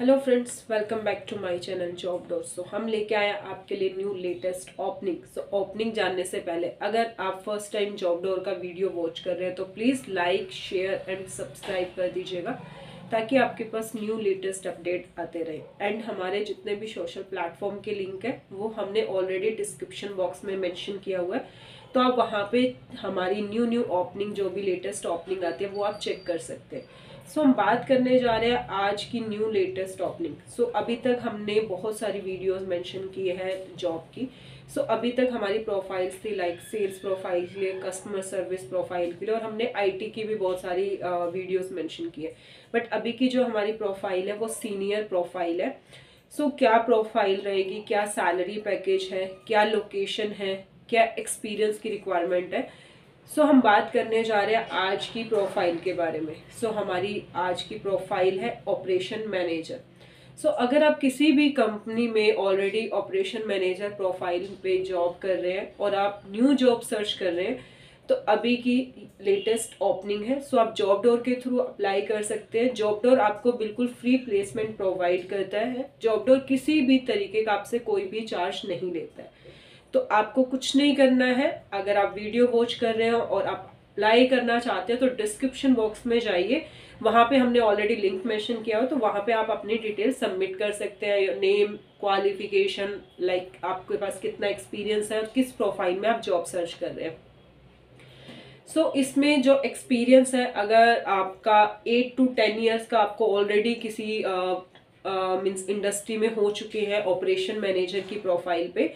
Hello friends welcome back to my channel job dot so हम लेके आए आपके लिए new latest opening so opening जानने से पहले, अगर आप फ़र्स्ट टाइम जॉब डोर का वीडियो वॉच कर रहे हैं तो please like share and subscribe कर दीजिएगा, ताकि आपके पास न्यू लेटेस्ट अपडेट आते रहे. एंड हमारे जितने भी सोशल प्लेटफॉर्म के लिंक है, वो हमने ऑलरेडी डिस्क्रिप्शन बॉक्स में मैंशन किया हुआ है. तो आप वहाँ पे हमारी न्यू न्यू ओपनिंग जो भी लेटेस्ट ओपनिंग आती है, वो आप चेक कर सकते हैं. सो so, हम बात करने जा रहे हैं आज की न्यू लेटेस्ट ओपनिंग सो अभी तक हमने बहुत सारी वीडियोस मेंशन किए हैं जॉब की. सो so, अभी तक हमारी प्रोफाइल्स थी लाइक सेल्स प्रोफ़ाइल के लिए कस्टमर सर्विस प्रोफ़ाइल के लिए और हमने आईटी की भी बहुत सारी वीडियोस मेंशन की है बट अभी की जो हमारी प्रोफ़ाइल है वो सीनियर प्रोफ़ाइल है. सो so, क्या प्रोफ़ाइल रहेगी? क्या सैलरी पैकेज है? क्या लोकेशन है? क्या एक्सपीरियंस की रिक्वायरमेंट है? सो so, हम बात करने जा रहे हैं आज की प्रोफ़ाइल के बारे में। सो so, हमारी आज की प्रोफ़ाइल है ऑपरेशन मैनेजर सो अगर आप किसी भी कंपनी में ऑलरेडी ऑपरेशन मैनेजर प्रोफ़ाइल पे जॉब कर रहे हैं और आप न्यू जॉब सर्च कर रहे हैं तो अभी की लेटेस्ट ओपनिंग है। सो so, आप जॉब डोर के थ्रू अप्लाई कर सकते हैं। जॉब डोर आपको बिल्कुल फ्री प्लेसमेंट प्रोवाइड करता है। जॉब डोर किसी भी तरीके का आपसे कोई भी चार्ज नहीं लेता है। तो आपको कुछ नहीं करना है। अगर आप वीडियो वॉच कर रहे हो और आप अप्लाई करना चाहते हैं तो डिस्क्रिप्शन बॉक्स में जाइए। वहाँ पे हमने ऑलरेडी लिंक मेंशन किया हो तो वहाँ पे आप अपनी डिटेल सबमिट कर सकते हैं। नेम क्वालिफिकेशन लाइक आपके पास कितना एक्सपीरियंस है और किस प्रोफ़ाइल में आप जॉब सर्च कर रहे हैं। सो so, इसमें जो एक्सपीरियंस है अगर आपका एट टू टेन ईयर्स का आपको ऑलरेडी किसी मीन्स uh, इंडस्ट्री uh, में हो चुके हैं ऑपरेशन मैनेजर की प्रोफ़ाइल पे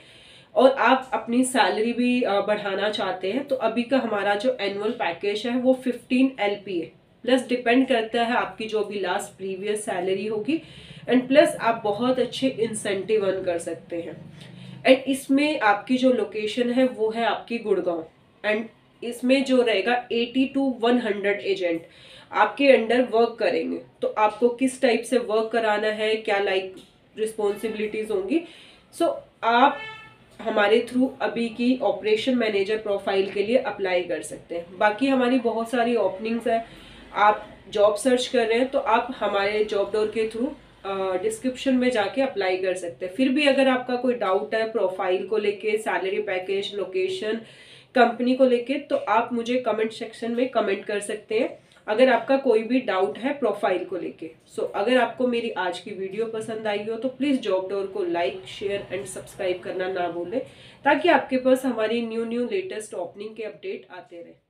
और आप अपनी सैलरी भी बढ़ाना चाहते हैं तो अभी का हमारा जो एनुअल पैकेज है वो फिफ्टीन एल है। प्लस डिपेंड करता है आपकी जो भी लास्ट प्रीवियस सैलरी होगी एंड प्लस आप बहुत अच्छे इंसेंटिव अर्न कर सकते हैं। एंड इसमें आपकी जो लोकेशन है वो है आपकी गुड़गांव। एंड इसमें जो रहेगा 80 टू 100 एजेंट आपके अंडर वर्क करेंगे। तो आपको किस टाइप से वर्क कराना है क्या लाइक रिस्पॉन्सिबिलिटीज होंगी? सो so, आप हमारे थ्रू अभी की ऑपरेशन मैनेजर प्रोफ़ाइल के लिए अप्लाई कर सकते हैं। बाकी हमारी बहुत सारी ओपनिंग्स है। आप जॉब सर्च कर रहे हैं तो आप हमारे जॉब डोर के थ्रू डिस्क्रिप्शन में जाके अप्लाई कर सकते हैं। फिर भी अगर आपका कोई डाउट है प्रोफ़ाइल को लेके सैलरी पैकेज लोकेशन कंपनी को लेके तो आप मुझे कमेंट सेक्शन में कमेंट कर सकते हैं। अगर आपका कोई भी डाउट है प्रोफ़ाइल को लेके। सो so, अगर आपको मेरी आज की वीडियो पसंद आई हो तो प्लीज़ जॉब डोर को लाइक शेयर एंड सब्सक्राइब करना ना भूलें ताकि आपके पास हमारी न्यू न्यू लेटेस्ट ओपनिंग के अपडेट आते रहे।